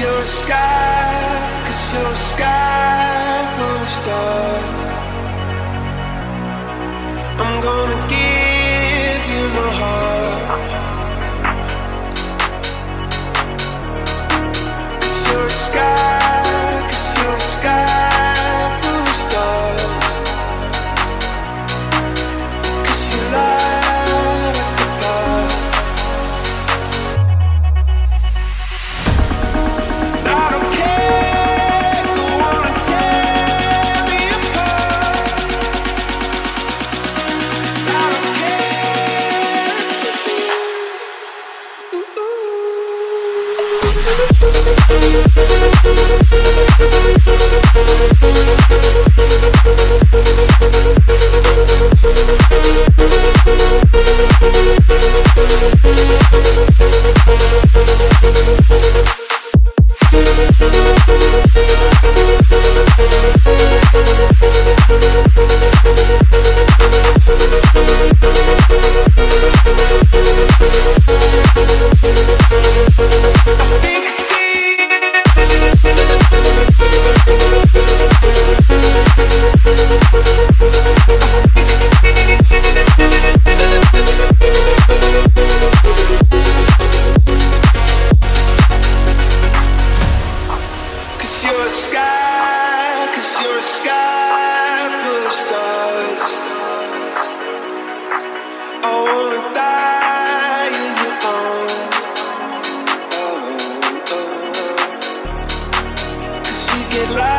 you're a sky, cause you're a sky full of stars. I'm gonna give care. Cause sky full of stars. I wanna die in your arms. Oh, oh, oh. Cause get light.